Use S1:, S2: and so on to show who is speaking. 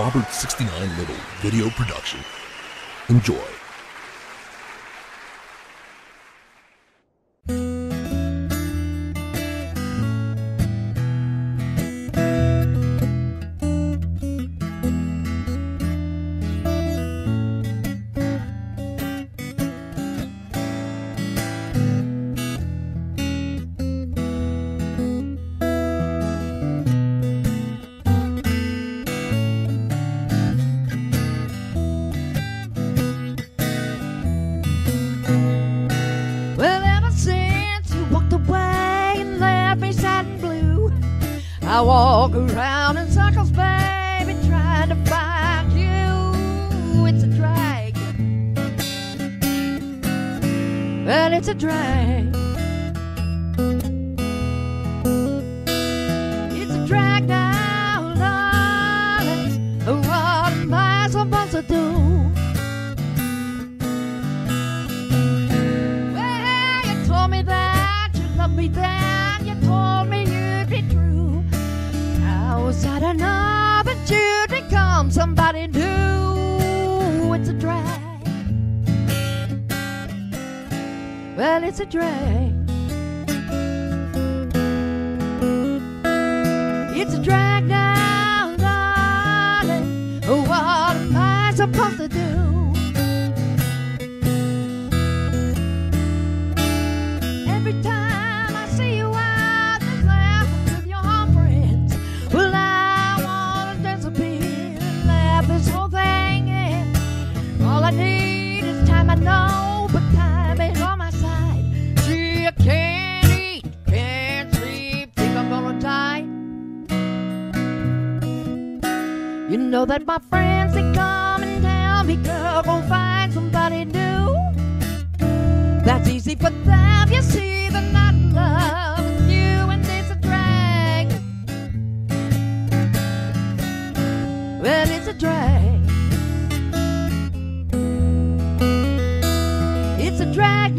S1: Robert 69 Little video production. Enjoy.
S2: Well, it's a drag. It's a drag now, darling. What am I supposed to do? Well, you told me that you loved me then. You told me you'd be true. Now was that enough? But you become somebody new. Well, it's a drag. It's a drag now, You know that my friends they come and tell me, girl, go find somebody new. That's easy for them. You see, they're not love with you, and it's a drag. Well, it's a drag. It's a drag